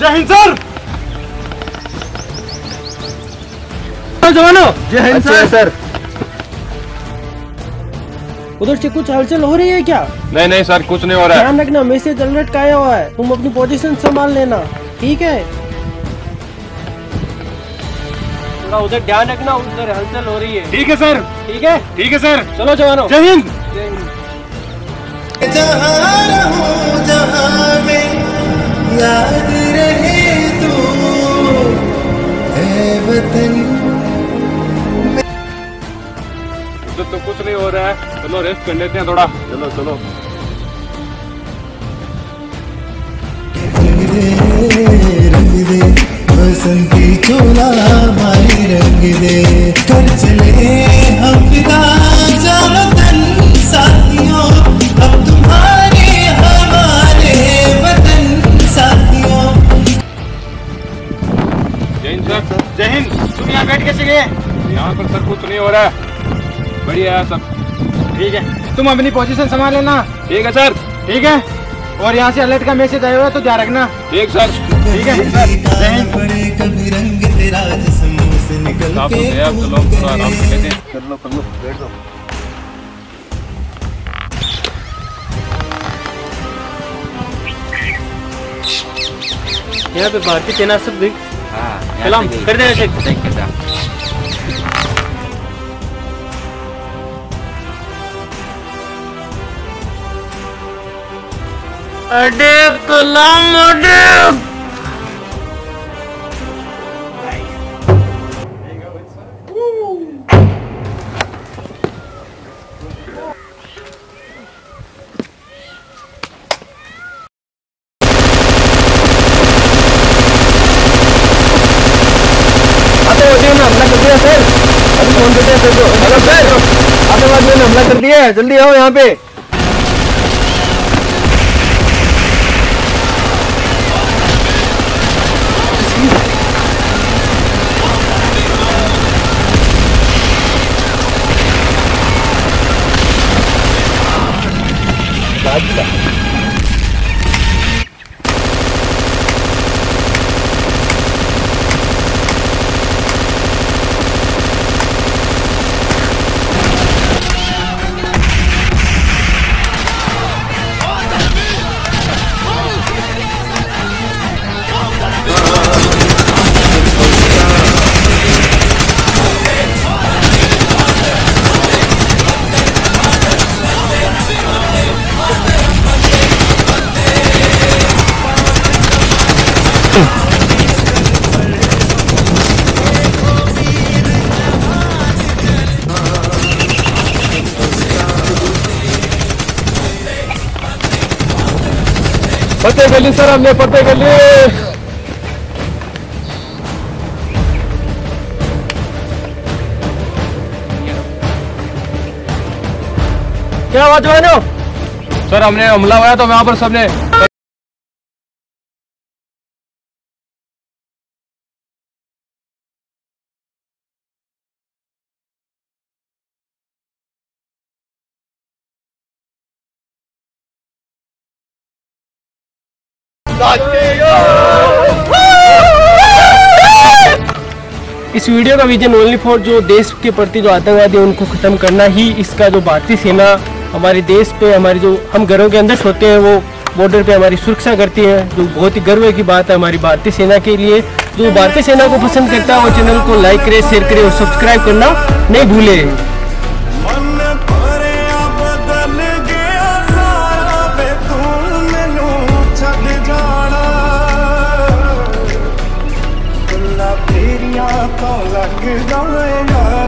जय हिंद सर! जवानों! जय हिंद अच्छा सर। उधर से कुछ हलचल हो रही है क्या? नहीं नहीं सर कुछ नहीं हो रहा है। ध्यान रखना मैसेज अलर्ट का आया हुआ है। तुम अपनी पोजीशन संभाल लेना ठीक है? थोड़ा उधर ध्यान रखना उधर हलचल हो रही है। ठीक है सर। ठीक है? ठीक है सर। चलो जवानों। जय हिंद। जहाँ रहूँ जहाँ में याद तो कुछ नहीं हो रहा है। चलो रेस्ट कर लेते हैं थोड़ा। चलो चलो। चोला मारी रंग दे कर चले हम साथियों अब तुम्हारे हमारे वतन साथियों जय हिंद सर जय हिंद। यहाँ बैठ कैसे गए? यहाँ पर सर कुछ नहीं हो रहा है। बढ़िया है सब। ठीक है। तुम अपनी पोजीशन संभाल लेना। ठीक है सर ठीक है? और यहाँ से अलर्ट का मैसेज आया हुआ तो ध्यान रखना। ठीक सर ठीक है? आराम कर लेते कर लो कर लो बैठ दो यहाँ पे भारतीय सेना सब भी सलाम कर देना हमला कर दिया सर। अभी फ़ोन करते हैं? सर। को हेलो ने हमला कर दिया है। जल्दी आओ यहाँ पे। फतेह गली सर, हमने फतेह गली क्या जवानों सर, हमने हमला हुआ तो वहाँ पर सबने इस वीडियो का विजन ओनली फॉर जो देश के प्रति जो आतंकवादी उनको खत्म करना ही इसका जो भारतीय सेना हमारे देश पे, हमारे जो हम घरों के अंदर सोते हैं, वो बॉर्डर पे हमारी सुरक्षा करती है। जो बहुत ही गर्व की बात है, हमारी भारतीय सेना के लिए जो भारतीय सेना को पसंद करता है, वो चैनल को लाइक करे शेयर करे और सब्सक्राइब करना नहीं भूले।